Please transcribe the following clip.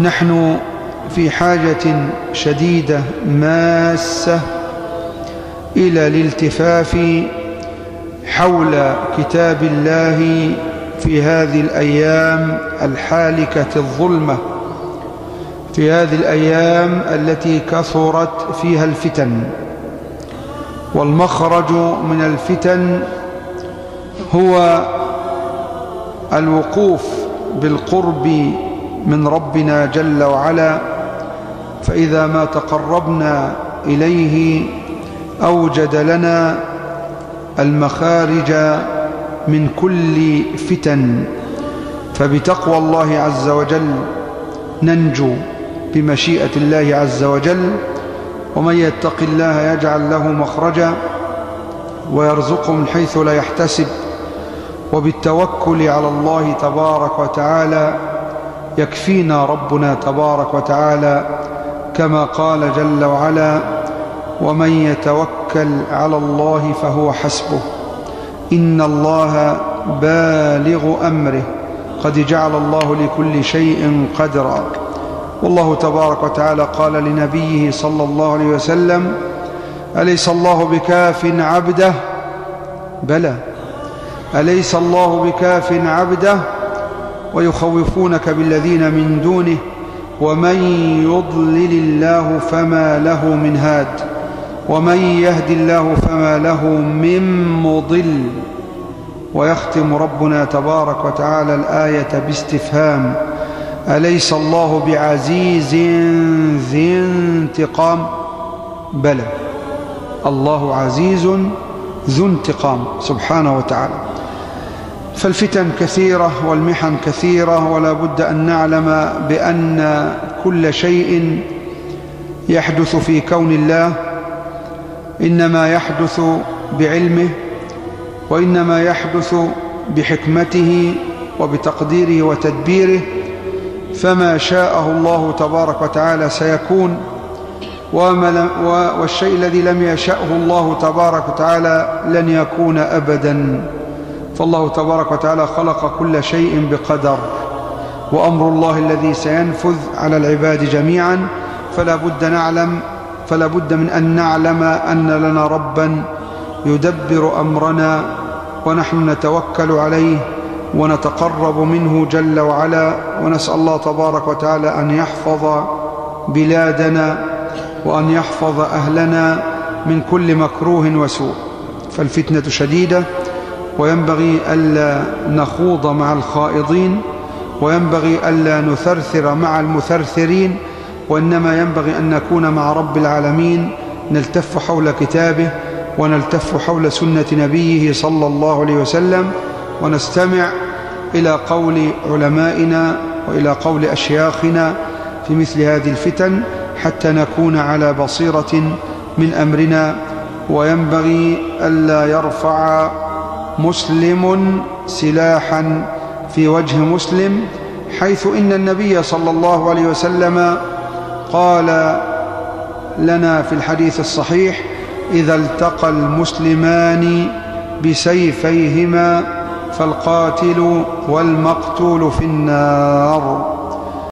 نحن في حاجة شديدة ماسة إلى الالتفاف حول كتاب الله في هذه الأيام الحالكة الظلمة في هذه الأيام التي كثرت فيها الفتن. والمخرج من الفتن هو الوقوف بالقرب من ربنا جل وعلا فإذا ما تقربنا إليه أوجد لنا المخارج من كل فتن. فبتقوى الله عز وجل ننجو بمشيئة الله عز وجل ومن يتق الله يجعل له مخرجا ويرزقه من حيث لا يحتسب. وبالتوكل على الله تبارك وتعالى يكفينا ربنا تبارك وتعالى كما قال جل وعلا ومن يتوكل على الله فهو حسبه إن الله بالغ أمره قد جعل الله لكل شيء قدرا. والله تبارك وتعالى قال لنبيه صلى الله عليه وسلم أليس الله بكاف عبده؟ بلى. أليس الله بكاف عبده؟ ويخوفونك بالذين من دونه ومن يضلل الله فما له من هاد ومن يهد الله فما له من مضل ويختم ربنا تبارك وتعالى الآية باستفهام أليس الله بعزيز ذي انتقام بلى الله عزيز ذو انتقام سبحانه وتعالى فالفتن كثيرة والمحن كثيرة ولا بد أن نعلم بأن كل شيء يحدث في كون الله إنما يحدث بعلمه وإنما يحدث بحكمته وبتقديره وتدبيره فما شاءه الله تبارك وتعالى سيكون والشيء الذي لم يشأه الله تبارك وتعالى لن يكون أبدا. فالله تبارك وتعالى خلق كل شيء بقدر وأمر الله الذي سينفذ على العباد جميعا فلا بد نعلم فلا بد من أن نعلم أن لنا ربا يدبر أمرنا ونحن نتوكل عليه ونتقرب منه جل وعلا ونسأل الله تبارك وتعالى أن يحفظ بلادنا وأن يحفظ أهلنا من كل مكروه وسوء. فالفتنة شديدة وينبغي ألا نخوض مع الخائضين وينبغي ألا نثرثر مع المثرثرين وإنما ينبغي أن نكون مع رب العالمين نلتف حول كتابه ونلتف حول سنة نبيه صلى الله عليه وسلم ونستمع إلى قول علمائنا وإلى قول أشياخنا في مثل هذه الفتن حتى نكون على بصيرة من أمرنا وينبغي ألا يرفع مسلم سلاحا في وجه مسلم حيث إن النبي صلى الله عليه وسلم قال لنا في الحديث الصحيح إذا التقى المسلمان بسيفيهما فالقاتل والمقتول في النار.